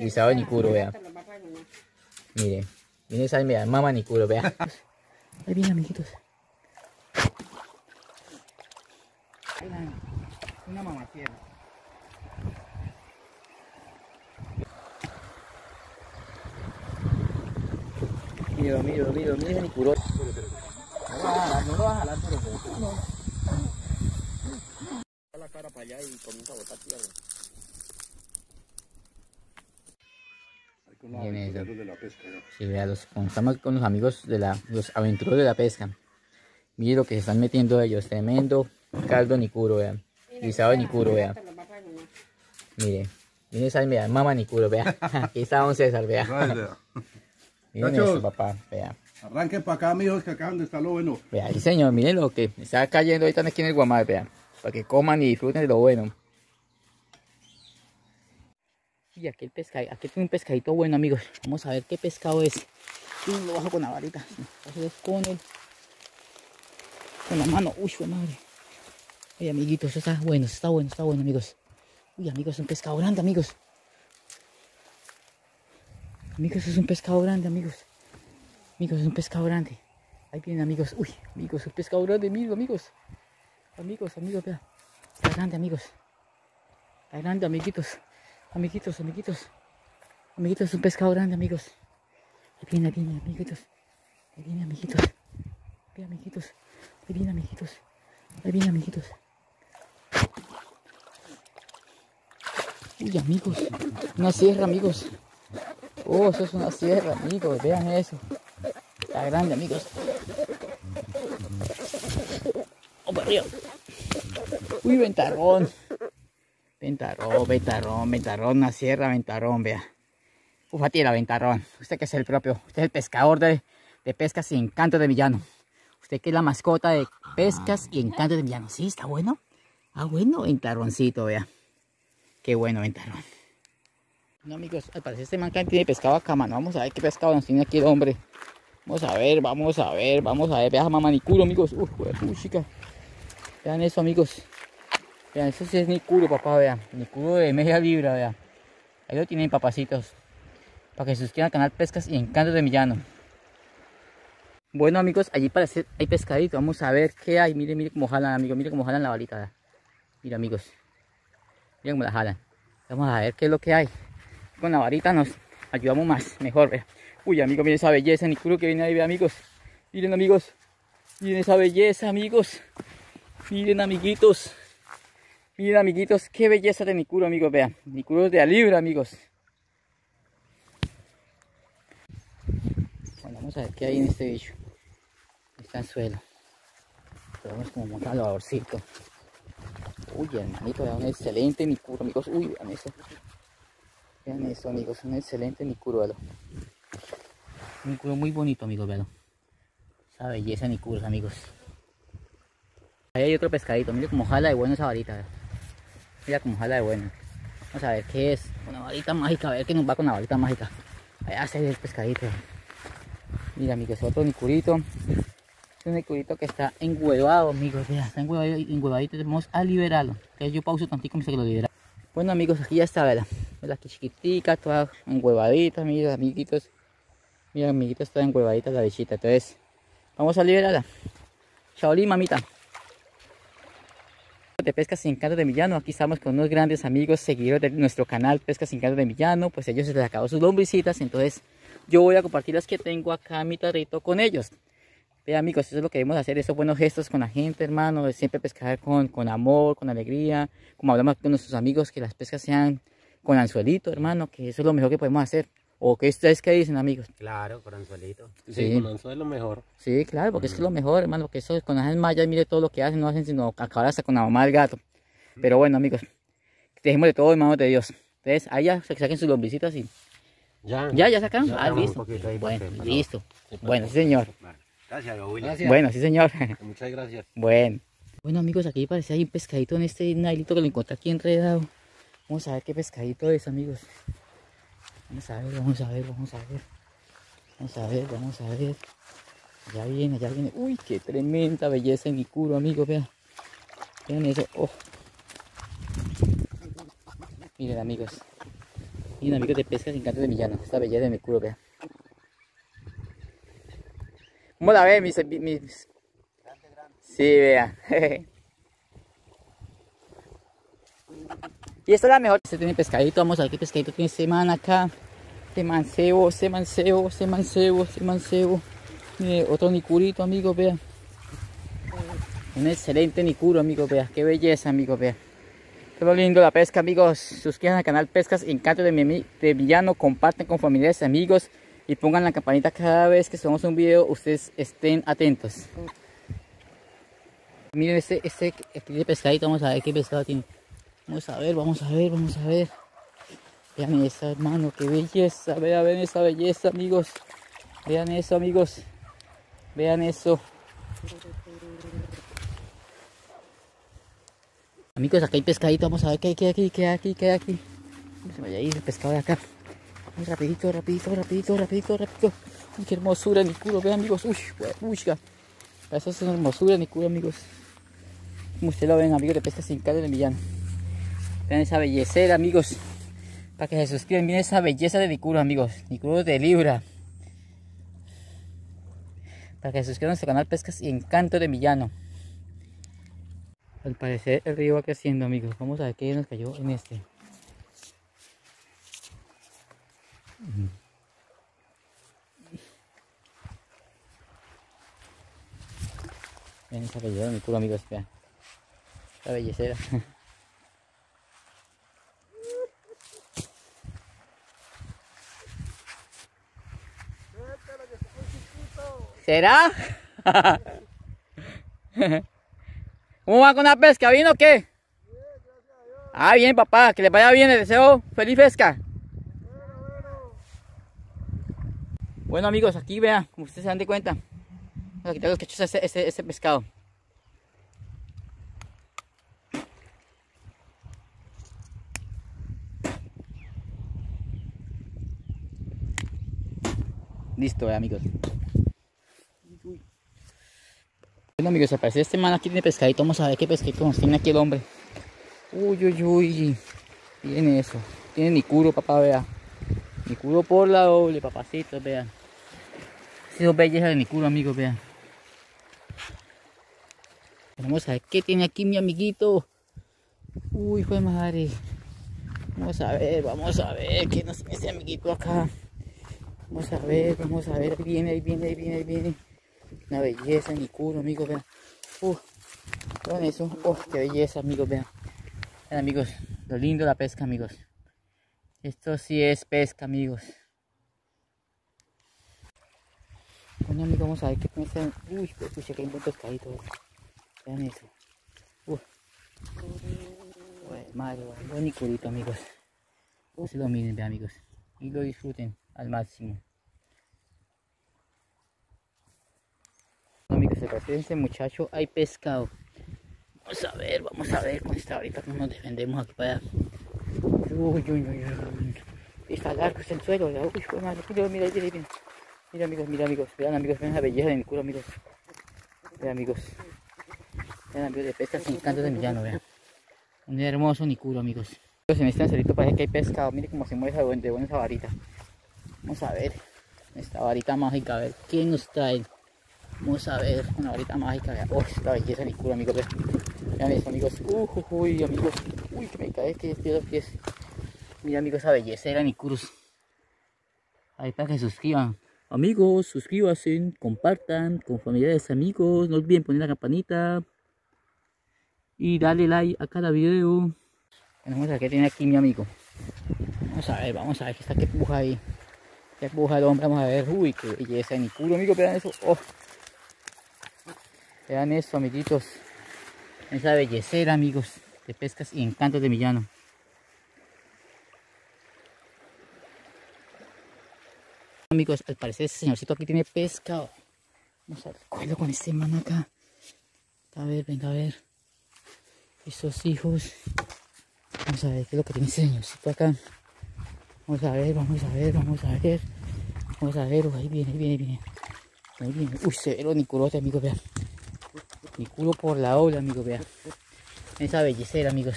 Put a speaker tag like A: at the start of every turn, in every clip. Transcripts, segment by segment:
A: Guisado de Nicuro, vea. Mire. Viene esa, mira, mama Nicuro, vea. Ahí viene, amiguitos. Una mamacita. Mira, mira, mira, mira ese Nicuro. No lo vas a jalar, no lo vas a jalar, pero no. la cara para allá y comienza a botar tierra. Bien eso.
B: de la pesca, ¿no?
A: Sí, vea, los, estamos con los amigos de la, los aventureros de la pesca. Mire lo que se están metiendo ellos, tremendo caldo nicuro, vean. Guisado nicuro, vea. Mire, mire esa, mira, mama nicuro, vea. Aquí está don César, vea. Miren eso, papá, vea.
B: Arranquen para acá, mijos, que acá donde está lo bueno.
A: Vea, sí señor, miren lo que está cayendo ahorita aquí en el Guamar, vea. Para que coman y disfruten de lo bueno. Aquí el pescado, aquí tiene un pescadito bueno, amigos. Vamos a ver qué pescado es. Y lo bajo con la varita. Es con el, con la mano. Uy, fue madre. Oye, amiguitos, está bueno, está bueno, está bueno, amigos. Uy, amigos, es un pescado grande, amigos. Amigos, es un pescado grande, amigos. Amigos, es un pescado grande. Ahí vienen, amigos. Uy, amigos, un pescado grande, miren, amigos. Amigos, amigos. Está grande, amigos. Está grande, amiguitos. Amiguitos, amiguitos. Amiguitos, un pescado grande, amigos. Ahí viene, ahí viene, amiguitos. Ahí viene, amiguitos. Ahí amiguitos. Ahí viene, amiguitos. Ahí viene, amiguitos. Uy, amigos. Una sierra, amigos. Oh, eso es una sierra, amigos. Vean eso. Está grande, amigos. Oh, por arriba. Uy, ventarrón. Ventarrón, ventarrón, ventarrón, una sierra, ventarrón, vea. Ufa, tira, ventarrón. Usted que es el propio, usted es el pescador de, de pescas y encanto de Millano. Usted que es la mascota de pescas y encanto de Millano. Sí, está bueno. Ah, bueno, ventarroncito, vea. Qué bueno, ventarrón. No, amigos, al parecer este man tiene pescado acá, mano. Vamos a ver qué pescado nos tiene aquí el hombre. Vamos a ver, vamos a ver, vamos a ver. Vea, mamá, Nicuro, amigos. Uf, chica. Vean eso, amigos. Vean, eso sí es Nicuro, papá, vean. Nicuro de media libra, vean. Ahí lo tienen, papacitos. Para que se suscriban al canal Pescas y Encantos de Millano. Bueno, amigos, allí parece hay pescadito. Vamos a ver qué hay. Miren, miren cómo jalan, amigos. Miren cómo jalan la varita. vea. Mira, amigos. Miren cómo la jalan. Vamos a ver qué es lo que hay. Con la varita nos ayudamos más, mejor, vea. Uy, amigos, miren esa belleza, Nicuro que viene ahí, vea, amigos. Miren, amigos. Miren esa belleza, amigos. Miren, amiguitos. Miren, amiguitos, qué belleza de Nicuro, amigos, vean. Nicuro de a libra, amigos. Vamos a ver qué hay en este bicho. Está en suelo. Pero vamos como montar el lavadorcito. Uy, hermanito, vean un excelente Nicuro, amigos. Uy, vean eso. Vean eso, amigos, un excelente Nicuruelo. Un Nicuro muy bonito, amigos, vean. Esa belleza de Nicuros, amigos. Ahí hay otro pescadito, mira cómo jala de bueno esa varita. Mira cómo jala de bueno. Vamos a ver qué es. Una varita mágica, a ver qué nos va con la varita mágica. Allá se ve el pescadito. Mira, amigos, otro nicurito. Es un nicurito que está enhuevado, amigos. Mira, está enhuevadito, enhuevadito. Vamos a liberarlo. Entonces yo pauso tantico y se lo libera. Bueno, amigos, aquí ya está. Mira, aquí chiquitica, toda enhuevadita, mira, amiguitos. Mira, amiguitos, está enhuevadita la bichita. Entonces, vamos a liberarla. Shaolin, mamita de Pescas Sin Canto de Millano. Aquí estamos con unos grandes amigos, seguidores de nuestro canal Pescas Sin Canto de Millano. Pues ellos se les acabó sus lombricitas, entonces yo voy a compartir las que tengo acá mi tarrito con ellos. Vean amigos, eso es lo que debemos hacer, esos buenos gestos con la gente, hermano, siempre pescar con, con amor, con alegría, como hablamos con nuestros amigos, que las pescas sean con anzuelito, hermano, que eso es lo mejor que podemos hacer. ¿O qué ustedes qué dicen, amigos?
C: Claro, con anzuelito. Sí,
A: Sí.
C: con anzuelo mejor.
A: Sí, claro, porque es que es lo mejor, hermano, porque eso con las mallas, mire todo lo que hacen, no hacen sino acabar hasta con la mamá del gato. Pero bueno, amigos, dejemos de todo en manos de Dios. Entonces, ahí ya se saquen sus lombricitas y...
C: Ya.
A: ¿Ya? ¿Ya sacaron?
C: Ya
A: ah, listo. Bueno,
C: que- para-
A: listo.
C: Para-
A: Bueno, sí, señor.
C: Gracias, William.
B: Gracias.
A: Bueno, sí, señor.
C: Muchas gracias.
A: Bueno. Bueno, amigos, aquí parece hay un pescadito en este nailito que lo encontré aquí enredado. Vamos a ver qué pescadito es, amigos. Vamos a ver, vamos a ver, vamos a ver. Vamos a ver, vamos a ver. Ya viene, ya viene. Uy, qué tremenda belleza en mi curo, amigos, vean. Vean eso. Oh. Miren, amigos. Miren amigos de pesca sin canto de Millano. Esta belleza de mi culo, vean. ¿Cómo la ven mis, mis... Sí, vean. y esta es la mejor. Este tiene pescadito. Vamos a ver qué pescadito tiene semana acá. Este mancebo, este mancebo, este mancebo, este mancebo. Mire, otro nicurito, amigos, vean. Un excelente nicuro, amigos, vean. Qué belleza, amigos, vean. Todo lindo la pesca, amigos. Suscríbanse al canal Pescas Encanto de, mi, de Villano. Comparten con familiares amigos. Y pongan la campanita cada vez que subamos un video. Ustedes estén atentos. Miren este, este, este pescadito. Vamos a ver qué pescado tiene. Vamos a ver, vamos a ver, vamos a ver. Vean esa, hermano. Qué belleza. Vean, vean esa belleza, amigos. Vean eso, amigos. Vean eso. Amigos, acá hay pescadito, vamos a ver qué hay, qué hay aquí, qué hay aquí, qué hay aquí. No se vaya a ir el pescado de acá. Muy rapidito, rapidito, rapidito, rapidito, rapidito. Qué hermosura ni culo, vean amigos. Uy, uy, Eso es una hermosura ni culo, amigos. Como ustedes lo ven, amigos de pesca sin carne de Millán. Vean esa bellecera, amigos. Para que se suscriban, miren esa belleza de Nicuro, amigos. Nicuro de Libra. Para que se suscriban a nuestro canal Pescas y Encanto de Millano. Al parecer el río va creciendo amigos. Vamos a ver qué nos cayó en este. Vean esa belleza de mi culo amigos, vean. La bellecera. ¿Será? ¿Cómo va con la pesca? ¿Bien o qué? Ah, bien, papá. Que le vaya bien. Le deseo feliz pesca. Bueno, amigos, aquí vean, como ustedes se dan de cuenta. Vamos a quitar los cachos ese, ese, ese pescado. Listo, eh, amigos. Bueno amigos, aparece este man aquí tiene pescadito. Vamos a ver qué pescadito nos tiene aquí el hombre. Uy, uy, uy. Tiene eso. Tiene Nicuro, papá, vea. Nicuro por la doble, papacito, vean. Sido belleza de Nicuro, amigos, vean. Vamos a ver qué tiene aquí mi amiguito. Uy, fue madre. Vamos a ver, vamos a ver qué nos tiene este amiguito acá. Vamos a ver, vamos a ver. Ahí viene, ahí viene, ahí viene, ahí viene. Una belleza, mi culo, amigos, vean. Uh, vean eso. Oh, qué belleza, amigos, vean. Vean, amigos, lo lindo la pesca, amigos. Esto sí es pesca, amigos. Bueno, amigos, vamos a ver qué piensan. Uy, escucha que hay un buen pescadito. Vean eso. Bueno, madre, buen culito, amigos. Así lo miren, vean, amigos. Y lo disfruten al máximo. Se este muchacho hay pescado. Vamos a ver, vamos a ver con esta ahorita cómo nos defendemos aquí para allá. Uy, uy, uy, uy. Está largo, está el suelo. Uy, madre, mira, mira, mira, mira. Amigos, mira amigos, vean amigos, vean la belleza de mi culo amigos. Vean amigos. Vean amigos de pesca sin cantos de millano, vean. Un hermoso ni culo amigos. En este ancelito parece que hay pescado, mire cómo se mueve de buena esa varita. Vamos a ver esta varita mágica, a ver qué nos trae. Vamos a ver una varita mágica. Oh, esta belleza ni culo, amigos. Vean eso, amigos. Uh, uy, amigos. Uy, que me cae que estoy los pies. Mira, amigos, esa belleza era cruz. Ahí para que suscriban. Amigos, suscríbanse, compartan con familiares, amigos. No olviden poner la campanita. Y darle like a cada video. Vamos a ver qué tiene aquí mi amigo. Vamos a ver, vamos a ver qué está que puja ahí. Que puja el hombre, vamos a ver. Uy, qué belleza, ni culo, amigo. Vean eso. Oh. Vean eso, amiguitos. Esa bellecera, amigos, de pescas y encantos de Millano. Amigos, al parecer ese señorcito aquí tiene pescado. Vamos a ver, con este man acá. A ver, venga a ver. Esos hijos. Vamos a ver qué es lo que tiene ese señorcito acá. Vamos a ver, vamos a ver, vamos a ver. Vamos a ver, ahí viene, ahí viene, ahí viene. Ahí viene. Uy, se ve ni culote, amigos, vean. Mi culo por la ola, amigos, vean. Esa bellecera, amigos.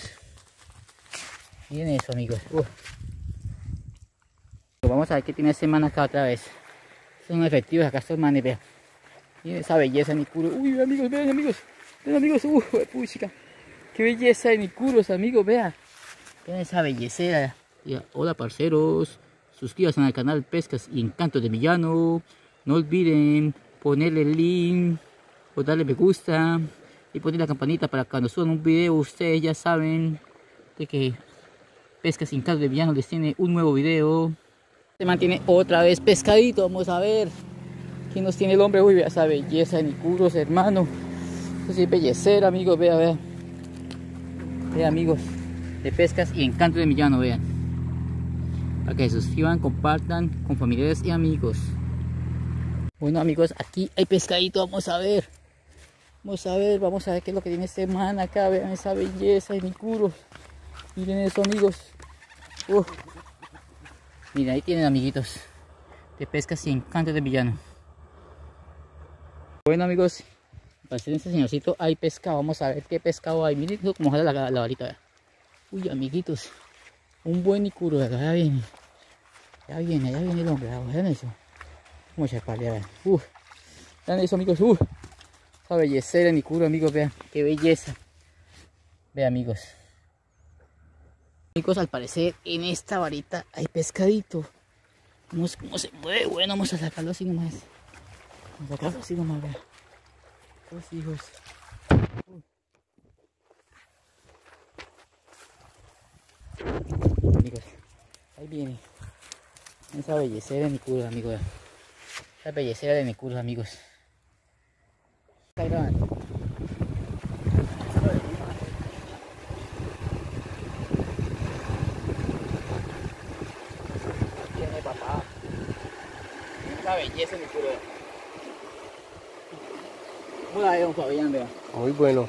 A: Miren eso, amigos. Vamos a ver qué tiene semana acá otra vez. Son efectivos acá estos manes, vean. Miren esa belleza de Nicuro. Uy, amigos, vean amigos. Vean amigos, uy, puchica. Qué belleza de Nicuros, amigos, vean. Vean esa belleza. Hola, parceros. Suscríbanse al canal Pescas y Encantos de Villano. No olviden ponerle el link o darle me gusta y poner la campanita para cuando suban un video ustedes ya saben de que y Encantos de Villano les tiene un nuevo video. Se mantiene otra vez pescadito, vamos a ver quién nos tiene el hombre. Uy, vea esa belleza de Nicuros, hermano. Eso sí, bellecer, amigos, vea, vea. Vea, amigos, de Pescas y Encantos de Villano, vean para que se suscriban, compartan con familiares y amigos. Bueno amigos, aquí hay pescadito, vamos a ver. Vamos a ver, vamos a ver qué es lo que tiene este man acá. Vean esa belleza de Nicuros. Miren eso amigos. Uf. Miren, ahí tienen amiguitos. De pescas y encantos de villano. Bueno amigos, para este señorcito hay pescado. Vamos a ver qué pescado hay. Miren cómo jala la, varita. Uy amiguitos. Un buen Nicuro. Ya viene. Ya viene, ya viene el hombre. Vean eso. Mucha espalda. Uf. Vean eso amigos. Uf. Esa belleza de Nicuro amigos. Vean. Qué belleza. Vean amigos. Amigos, al parecer en esta varita hay pescadito. Vamos cómo se mueve. Bueno, vamos a sacarlo así nomás. Vamos a sacarlo así nomás, vean. Los hijos. Amigos, ahí viene. Esa belleza de mi culo, amigos. Esa belleza de mi culo, amigos. Está grabando. Tiene papá. Esa belleza mi culo. Muy bien, Fabián, vea.
C: Muy bueno.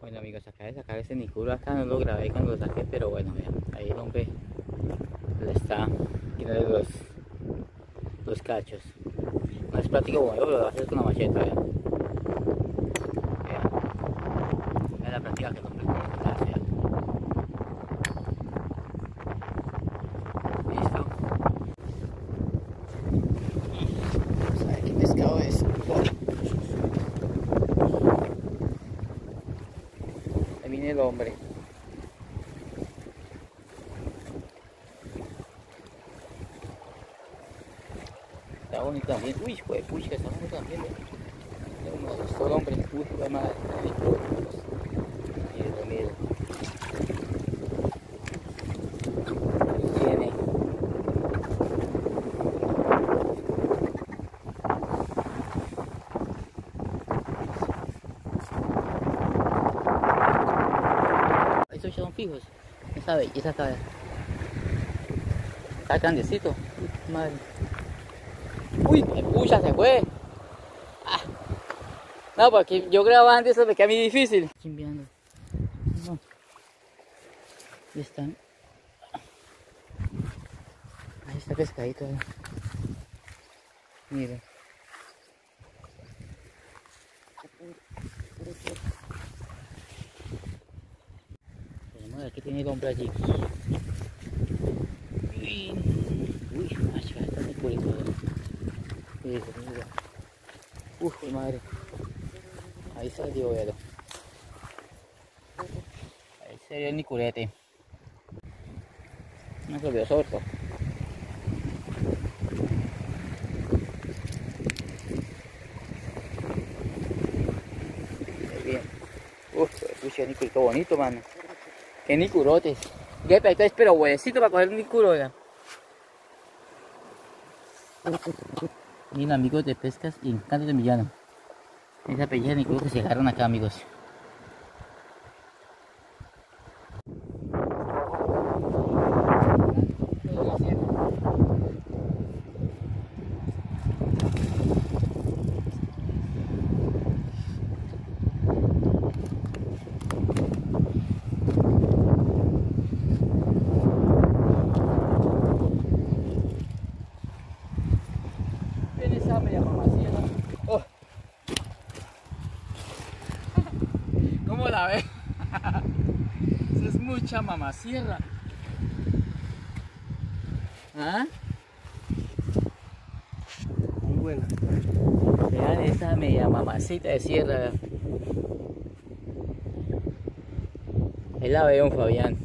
A: Bueno amigos, acá de sacar ese Nicuro acá no lo grabé cuando lo saqué, pero bueno, vean, ahí el hombre le está quitando los, los cachos. No es práctico bueno, lo hacer con la macheta, el hombre hace, vean. Listo. Vamos a ver qué pescado es. Ahí viene el hombre. Está bonito también. Uy, fue pucha, está bonito también. ¿eh? Me gustó el hombre. Uy, la madre. Miren, miren. Ahí Tiene. Fijos. Esa belleza está. Está grandecito. Uy, madre. Uy, me pucha, se fue. Ah. No, porque yo grababa antes, eso me queda muy difícil. Chimbeando. No. Ahí están. Ahí está pescadito. eh. Miren. Vamos a qué allí. Uy, macho, está muy purito. Mira, mira. Uf, madre. Ahí salió, velo. Ahí salió el nicurete. No se. Muy bien. Uf, escucha nicurito bonito, mano. Qué nicurotes. Qué pedito pero buenecito para coger nicuro, oiga. Miren amigos de pescas y encantos de Millano. Esa pelleja de nicuro que se agarran acá amigos. Ven esa bella mamacita. Oh. mamacierra, ve. Eso mucha mamacierra. ¿Ah?
C: Muy buena.
A: Vean esa media mamacita de sierra. Ahí la veo, Fabián.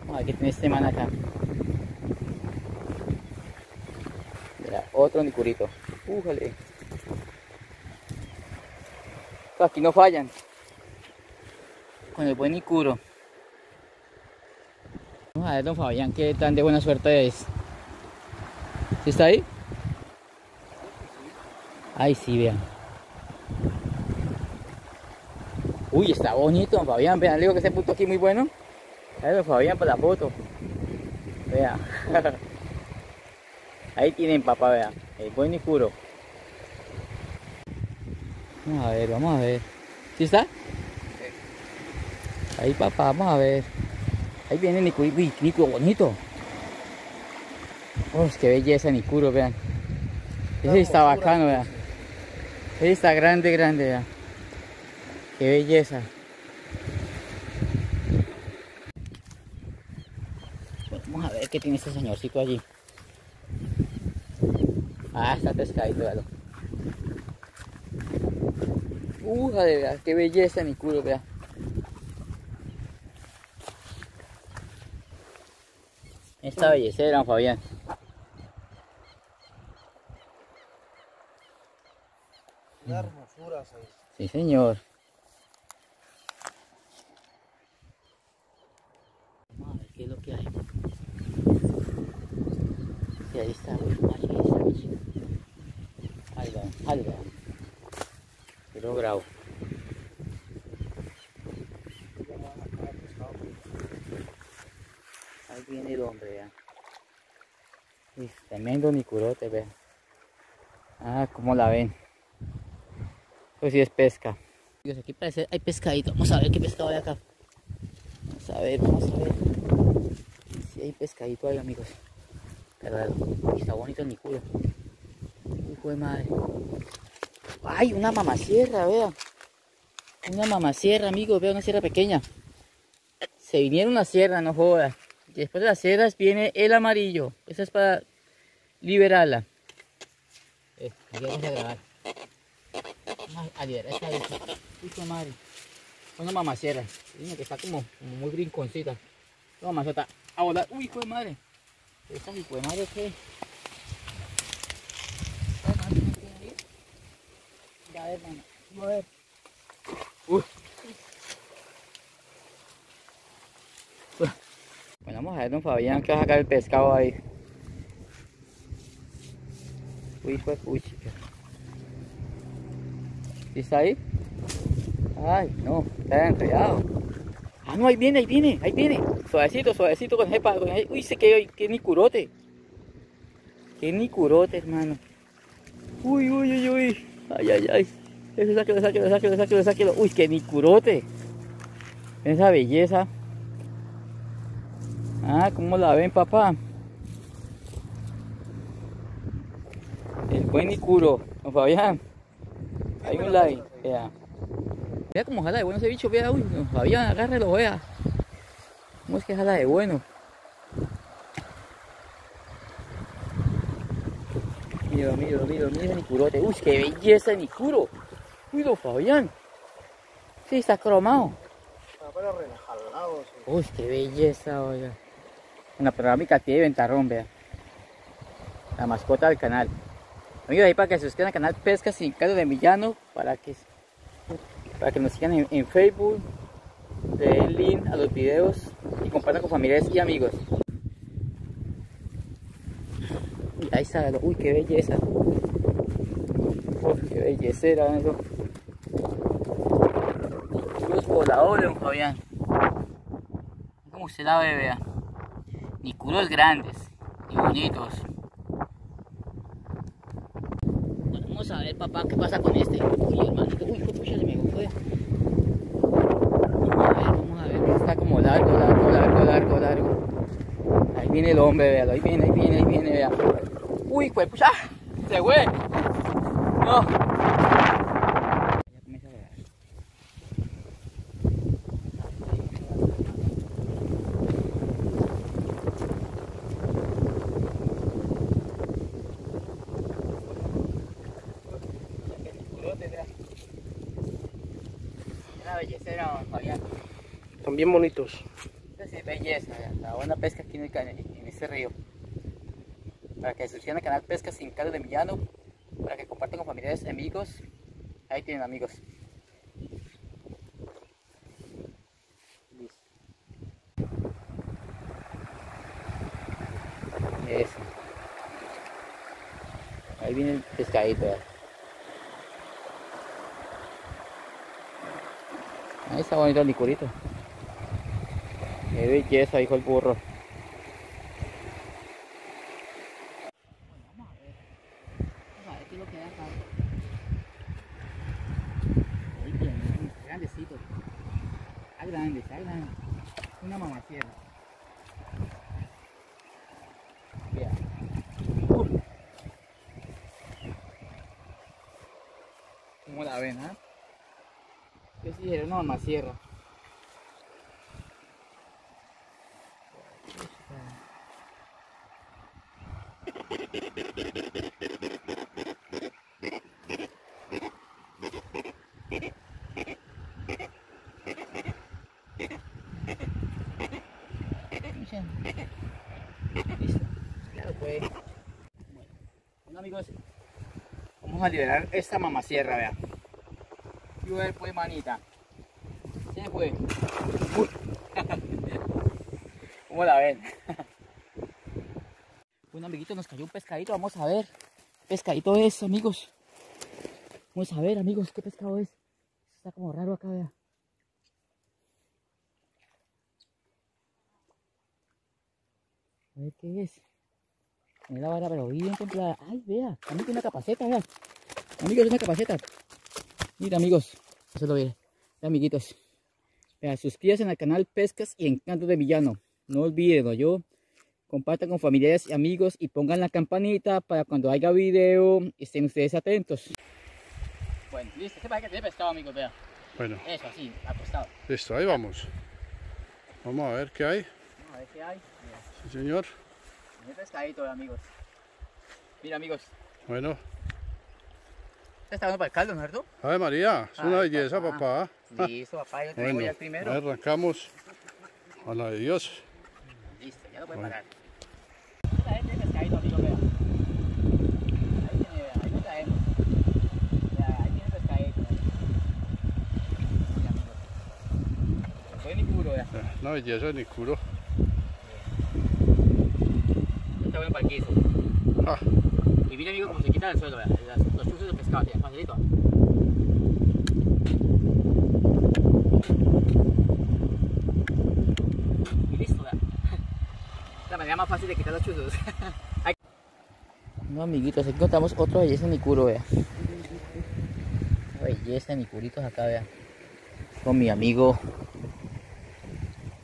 A: Vamos a ver qué tiene este man acá. Mira, otro nicurito. Újale. Aquí no fallan. El buen nicuro. Vamos a ver, don Fabián, qué tan de buena suerte es. ¿Sí está ahí? Ay, sí, vean. Uy, está bonito, don Fabián. Vean, le digo que este punto aquí muy bueno. Ahí, don Fabián, para la foto. Vea. Ahí tienen, papá, vea. El buen Nicuro. Vamos a ver, vamos a ver. ¿Sí está? Ahí, papá, vamos a ver. Ahí viene Nicuro. Uy, Nicuro bonito. Oh, qué belleza, Nicuro, vean. Ese está bacano, vean. Ese está grande, grande, vean. Qué belleza. Bueno, vamos a ver qué tiene este señorcito allí. Ah, está pescadito, vean. Uja, de verdad, qué belleza, Nicuro, vean. Esta bellecera, Fabián.
C: Una hermosura, ¿sabes?
A: Sí, señor. Vamos a ver qué es lo que hay. Sí, ahí está, ahí está. Ahí va, ahí va. Pero bravo. Ahí viene el hombre, vea. Uy, tremendo nicurote, vea. Ah, cómo la ven. Pues sí es pesca. Dios, aquí parece hay pescadito. Vamos a ver qué pescado hay acá. Vamos a ver, vamos a ver. Si hay pescadito ahí, amigos. Pero está bonito el mi culo. Hijo de madre. Ay, una mamacierra, vea. Una mamacierra, amigos, vea una sierra pequeña. Se vinieron una sierra, no joda. Y después de las sierras viene el amarillo. Esa es para liberarla. Eh, a grabar. Vamos a liberar esta bicha. Qué madre. Una mamacierra. Mira que está como, como muy brinconcita. Una mamaceta. A volar. Uy, hijo de madre. Esta hijo de madre qué. Ya, a ver, hermano. Vamos a ver. Uy. Bueno, vamos a ver, don Fabián, que va a sacar el pescado ahí. Uy, fue puchica. ¿Sí está ahí? Ay, no, está enredado. Ah, no, ahí viene, ahí viene, ahí viene. Suavecito, suavecito con jepa. Con. Uy, se quedó, qué ni curote. Qué ni curote, hermano. Uy, uy, uy, uy. Ay, ay, ay. Eso, sáquelo, sáquelo, sáquelo, sáquelo, sáquelo. Uy, qué ni curote. Esa belleza. Ah, ¿cómo la ven, papá? Buen Nicuro, don Fabián. Hay un like, vea. Vea cómo jala de bueno ese bicho, vea, uy, don Fabián, agárrelo, vea. ¿Cómo es que jala de bueno? Mira, mira, mira, mira ese Nicurote. Uy, qué belleza de Nicuro. Uy, don Fabián. Sí, está cromado.
C: Pero relajado, sí.
A: Uy, qué belleza, oiga. En la panorámica tiene ventarrón, vea. La mascota del canal. Amigos, ahí para que se suscriban al canal Pesca Sin Carlos de Millano, para que, para que nos sigan en, en Facebook, den link a los videos y compartan con familiares y amigos. Y ahí está, uy, qué belleza. Uy, qué bellecera eso. Los voladores, don Fabián. Como usted la ve, vea. Ni culos grandes, ni bonitos. Bueno, vamos a ver, papá, qué pasa con este. Uy, hermanito, uy, qué pucha se me fue. Vamos a ver, vamos a ver. Está como largo, largo, largo, largo, largo. Ahí viene el hombre, véalo. Ahí viene, ahí viene, ahí viene, vea. Uy, pues, pucha, se fue. No. Ya comienza a ver. Una belleza, Fabián.
C: Están bien bonitos.
A: Esta es belleza, la buena pesca aquí en, este río. Para que se suscriban al canal Pesca Sin Carlos de Millano, para que compartan con familiares, amigos. Ahí tienen amigos. Eso. Ahí viene el pescadito. Ahí está bonito el licurito. Qué belleza, dijo el burro. Grande, está grande. Una mamacera. Vea. Uh. ¿Cómo la ven, ah? Yo sí era una mamacierra. Bueno, amigos, vamos a liberar esta mamacierra, vea. Y ver, pues, manita. Se fue. Uy. ¿Cómo la ven? Bueno, amiguito, nos cayó un pescadito. Vamos a ver. ¿Qué pescadito es, amigos? Vamos a ver, amigos, qué pescado es. Está como raro acá, vea. A ver qué es. Tiene la vara, pero bien templada. Ay, vea. También tiene una capaceta, vea. Amigos, una capaceta. Mira, amigos. Eso lo ve. Vea, amiguitos. Vea, suscríbanse al canal Pescas y Encantos de Villano. No olviden, yo. Compartan con familiares y amigos y pongan la campanita para cuando haya video estén ustedes atentos. Bueno, listo. Este parece que tiene pescado, amigos, vea.
B: Bueno,
A: Eso, así, acostado.
B: listo, ahí vamos. Vamos a ver qué hay.
A: Vamos a ver qué hay.
B: Sí, señor.
A: Tiene pescadito, amigos. Mira, amigos.
B: Bueno.
A: Este está bueno para el caldo, ¿no es cierto?
B: Ave María, es una belleza,
A: papá.
B: papá.
A: Listo, papá, yo te voy
B: Bueno,
A: al primero.
B: arrancamos a la de Dios.
A: Listo, ya lo puede
B: Bueno.
A: parar. Esta gente tiene pescadito, amigo, vea. Ahí tiene, ahí lo traemos. Vea, ahí tiene pescadito. Mira, amigos. Buen y puro, vea.
B: Una belleza de Nicuro.
A: Está bueno para el.
B: Ah,
A: Y mira, amigo, cómo se quita del suelo, Los chuzos de pescado, ya, facilito. Y listo, vea. Es la manera más fácil de quitar los chuzos. No, amiguitos, aquí encontramos otra belleza en Nicuro, vea. Belleza en Nicuritos acá, vea. Con mi amigo.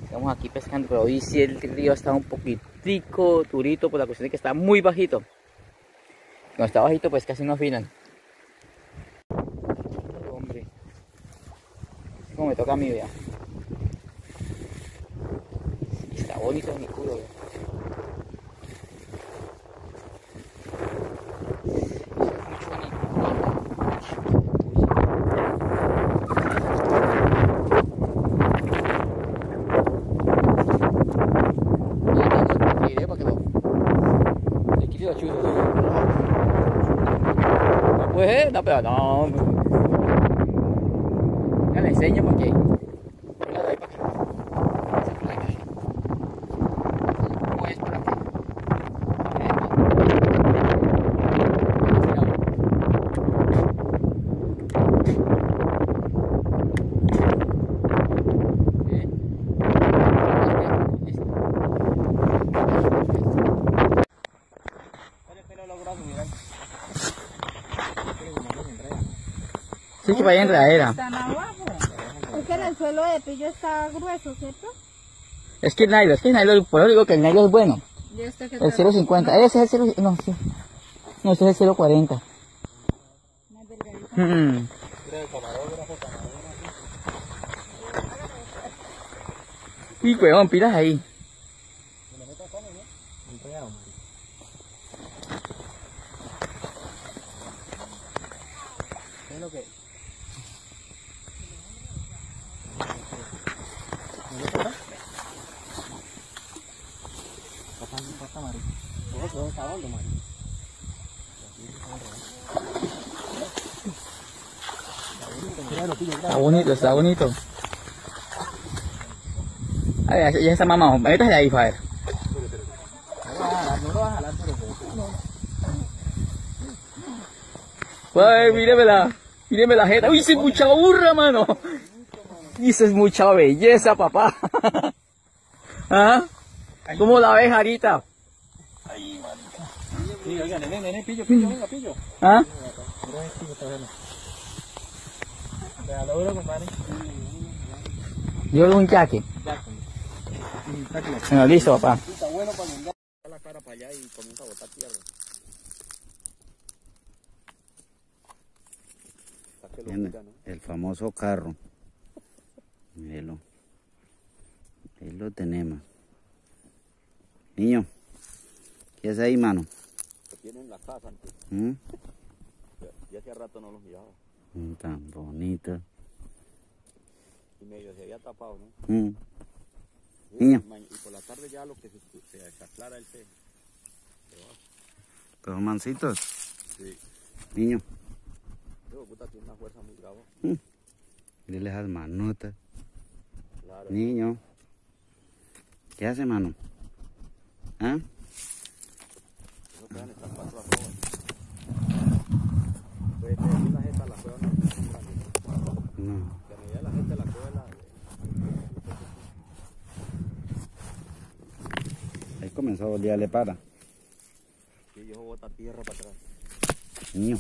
A: Estamos aquí pescando, pero hoy sí el río está un poquitico durito por la cuestión de que está muy bajito. Cuando está bajito, pues casi no afinan. Hombre. Como me toca a mí, vea. Está bonito mi culo, vea. Ya tengo el video para que lo... Le quite los chuzos. No puede, no, pero no. Ya le enseño porque. Ya doy para que. se aplaque. ¿Cómo es para que? ¿Eh? Listo. Que vaya enredadera.
D: Están abajo. Es que en el suelo de pillo está grueso, ¿cierto?
A: Es que el nylon, es que el nylon, por eso digo que el nylon es bueno.
D: Este
A: El 0.50, ese es el 0, no, sí. No, ese es el 0.40.
D: más delgadito.
A: Mm. Y huevón, pilas ahí. Está bonito, está bonito. Ay, ya, ya está mamado. Métase ahí, Fader. Ay, míremela. Míreme la jeta. Uy, sí, mucha burra, mano. Dice, es mucha belleza, papá. ¿Ah? ¿Cómo la ves, Jarita?
C: Oiga, nene, nene, pillo, pillo, venga, pillo.
A: ¿Ah? Yo doy un jaque. Bueno, listo, papá.
C: Está bueno mandar la cara para allá y comienza a botar tierra.
E: El famoso carro. Mírelo. Ahí lo tenemos. Niño, ¿qué es ahí, mano?
C: Que tiene en la casa antes.
E: ¿Mm?
C: Ya, ya hacía rato no los miraba.
E: Mm, Tan bonito.
C: Y medio se había tapado, ¿no?
E: Mm.
C: Y,
E: Niño.
C: ma- y por la tarde ya lo que se, se, aclara el té.
E: Pero mancitos.
C: Sí.
E: Niño,
C: Pero puta tiene una fuerza muy brava.
E: dile esas manotas.
C: Claro.
E: Niño. ¿Qué hace, mano? ¿Ah?
C: No pueden estar cuatro arrobas. Puede ser aquí la jeta la cueva no es tan grande.
E: No.
C: Que a medida la gente la cueva la...
E: Ahí comenzó a olearle para.
C: Sí, yo bota tierra para atrás.
E: Niño.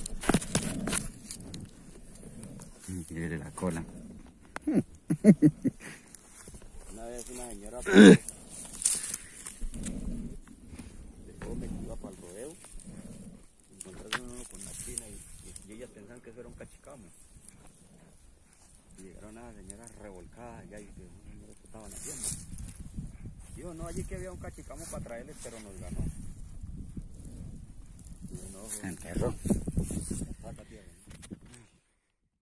E: Mírele la cola.
C: Una vez una señora pues, dejó me iba para el rodeo, encontraron uno con la china y, y- y ellas pensaban que eso era un cachicamo. Y llegaron a la señora revolcada ya y que no lo que estaban haciendo. Dijo, no, allí que había un cachicamo para traerles, pero nos ganó.